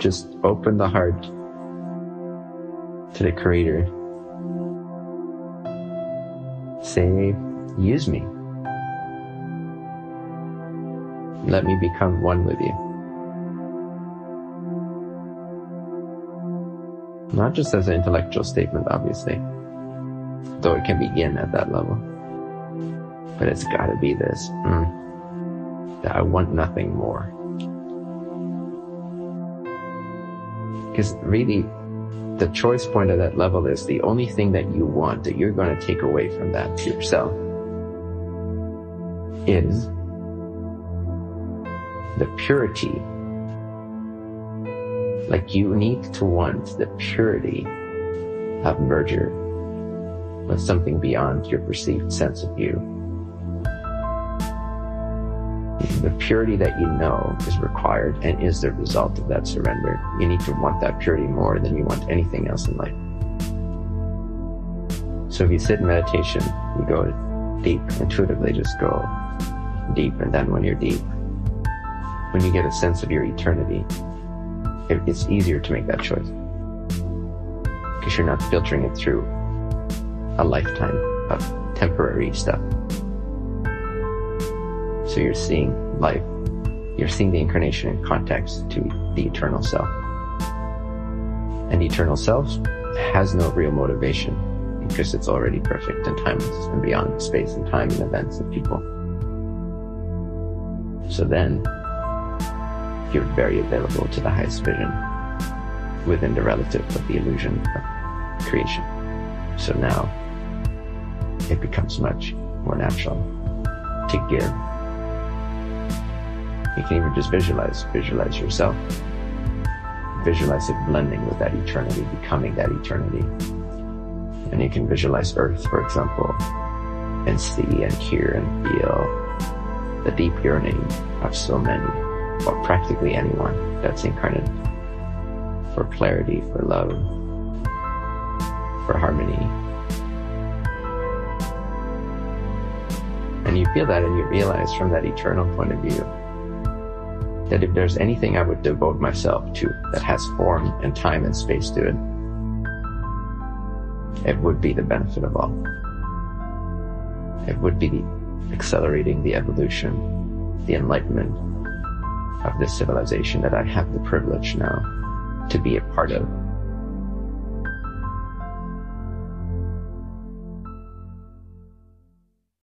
just open the heart to the Creator. Say, use me. Let me become one with you. Not just as an intellectual statement, obviously, though it can begin at that level. But it's gotta be this. Mm, that I want nothing more. Because really, the choice point of that level is the only thing that you want that you're going to take away from that yourself is the purity. Like you need to want the purity of merger with something beyond your perceived sense of you the purity that you know is required and is the result of that surrender. You need to want that purity more than you want anything else in life. So if you sit in meditation, you go deep, intuitively just go deep. And then when you're deep, when you get a sense of your eternity, it's easier to make that choice. Because you're not filtering it through a lifetime of temporary stuff. So you're seeing life, you're seeing the incarnation in context to the eternal self. And eternal self has no real motivation because it's already perfect and timeless and beyond space and time and events and people. So then you're very available to the highest vision within the relative of the illusion of creation. So now it becomes much more natural to give you can even just visualize, visualize yourself. Visualize it blending with that eternity, becoming that eternity. And you can visualize Earth, for example, and see and hear and feel the deep yearning of so many, or practically anyone that's incarnate for clarity, for love, for harmony. And you feel that and you realize from that eternal point of view that if there's anything I would devote myself to that has form and time and space to it, it would be the benefit of all. It would be accelerating the evolution, the enlightenment of this civilization that I have the privilege now to be a part of